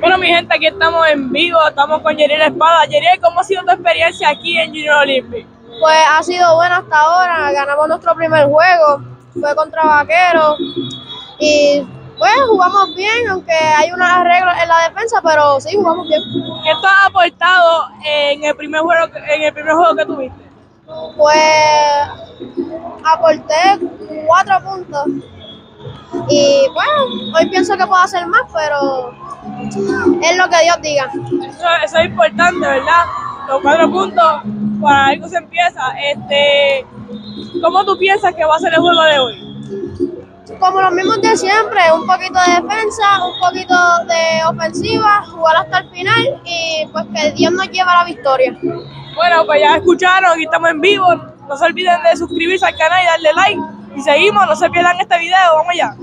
Bueno, mi gente, aquí estamos en vivo, estamos con Yeriel Espada. Yeriel, ¿cómo ha sido tu experiencia aquí en Junior Olympic? Pues ha sido bueno hasta ahora, ganamos nuestro primer juego, fue contra Vaquero y pues jugamos bien, aunque hay unos arreglos en la defensa, pero sí, jugamos bien. ¿Qué te ha aportado en el primer juego, en el primer juego que tuviste? Pues aporté cuatro puntos y bueno, hoy pienso que puedo hacer más, pero es lo que Dios diga. Eso, eso es importante, ¿verdad? Los cuatro puntos, para algo se empieza. Este, ¿Cómo tú piensas que va a ser el juego de hoy? Como los mismos de siempre, un poquito de defensa, un poquito de ofensiva, jugar hasta el final y pues que Dios nos lleve a la victoria. Bueno, pues ya escucharon, aquí estamos en vivo. No se olviden de suscribirse al canal y darle like. Y seguimos, no se pierdan este video, vamos allá.